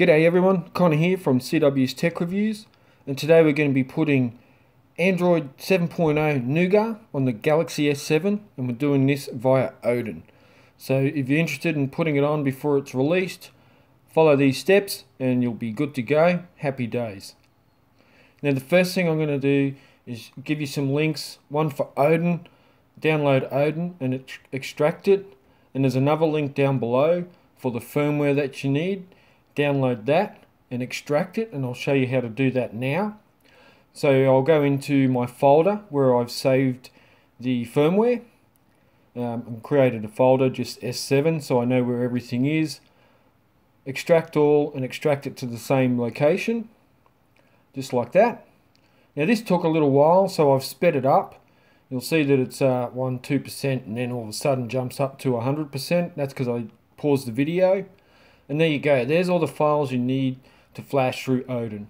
G'day everyone, Conor here from CW's Tech Reviews and today we're going to be putting Android 7.0 Nougat on the Galaxy S7 and we're doing this via Odin. So if you're interested in putting it on before it's released, follow these steps and you'll be good to go. Happy days. Now the first thing I'm going to do is give you some links, one for Odin, download Odin and extract it and there's another link down below for the firmware that you need download that and extract it and I'll show you how to do that now. So I'll go into my folder where I've saved the firmware um, and created a folder just S7 so I know where everything is. Extract all and extract it to the same location just like that. Now this took a little while so I've sped it up. You'll see that it's uh, 1 2% and then all of a sudden jumps up to 100%. That's because I paused the video. And there you go. There's all the files you need to flash through Odin.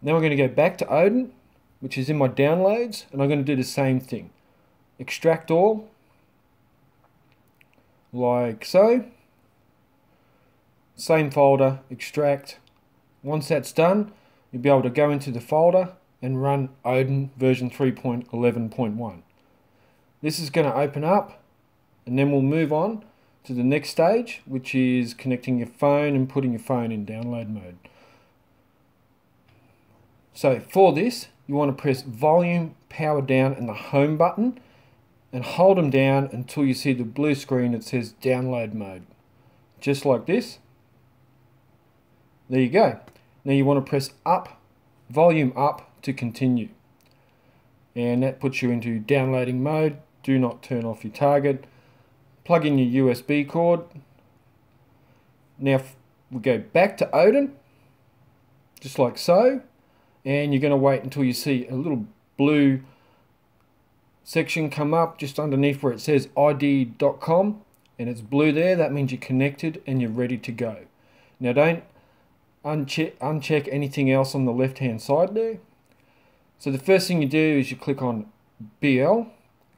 Now we're going to go back to Odin, which is in my downloads, and I'm going to do the same thing. Extract all, like so. Same folder, extract. Once that's done, you'll be able to go into the folder and run Odin version 3.11.1. This is going to open up, and then we'll move on to the next stage, which is connecting your phone and putting your phone in download mode. So for this, you want to press volume, power down and the home button and hold them down until you see the blue screen that says download mode. Just like this. There you go. Now you want to press up, volume up to continue. And that puts you into downloading mode. Do not turn off your target plug in your USB cord. Now we go back to Odin, just like so, and you're going to wait until you see a little blue section come up just underneath where it says id.com and it's blue there. That means you're connected and you're ready to go. Now don't uncheck uncheck anything else on the left hand side there. So the first thing you do is you click on BL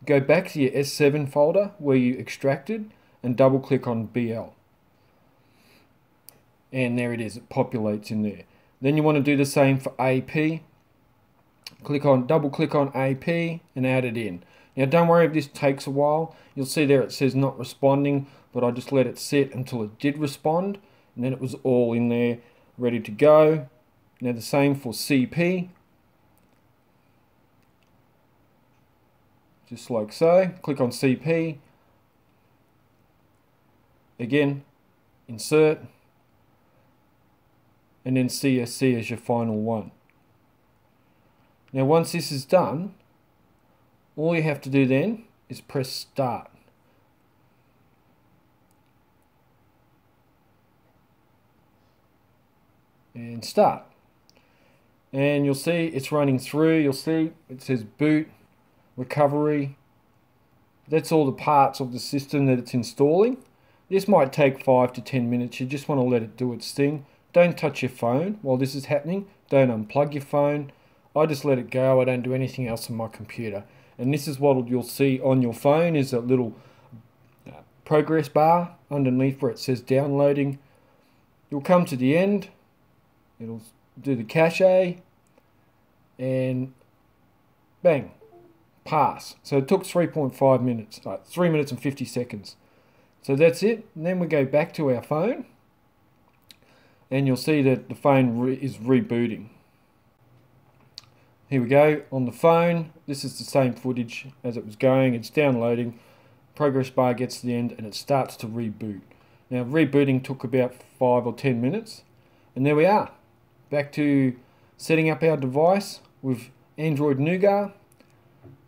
Go back to your S7 folder where you extracted and double click on BL. And there it is, it populates in there. Then you want to do the same for AP. Click on, double click on AP and add it in. Now don't worry if this takes a while. You'll see there it says not responding, but I just let it sit until it did respond. And then it was all in there, ready to go. Now the same for CP. Just like so. Click on CP. Again, insert, and then CSC as your final one. Now once this is done, all you have to do then is press start. And start. And you'll see it's running through, you'll see it says boot, recovery. That's all the parts of the system that it's installing. This might take 5 to 10 minutes. You just want to let it do its thing. Don't touch your phone while this is happening. Don't unplug your phone. I just let it go. I don't do anything else on my computer. And this is what you'll see on your phone is a little uh, progress bar underneath where it says downloading. You'll come to the end. It'll do the cache. And bang, pass. So it took 3.5 minutes, like 3 minutes and 50 seconds. So that's it. And then we go back to our phone and you'll see that the phone re is rebooting. Here we go on the phone. This is the same footage as it was going. It's downloading. Progress bar gets to the end and it starts to reboot. Now rebooting took about 5 or 10 minutes. And there we are. Back to setting up our device with Android Nougat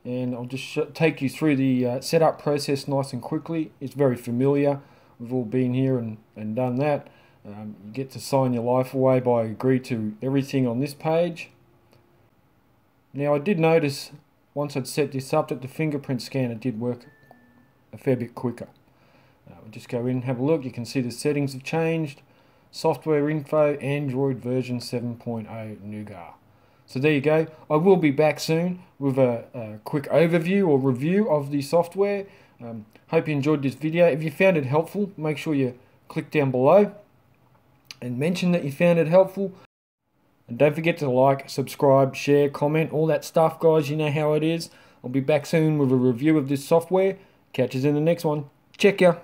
and I'll just take you through the uh, setup process nice and quickly. It's very familiar. We've all been here and, and done that. Um, you get to sign your life away by agree to everything on this page. Now I did notice once I'd set this up that the fingerprint scanner did work a fair bit quicker. Uh, we'll just go in have a look. You can see the settings have changed. Software info, Android version 7.0 Nougat. So there you go. I will be back soon with a, a quick overview or review of the software. Um, hope you enjoyed this video. If you found it helpful, make sure you click down below and mention that you found it helpful. And don't forget to like, subscribe, share, comment, all that stuff, guys. You know how it is. I'll be back soon with a review of this software. Catch us in the next one. Check ya.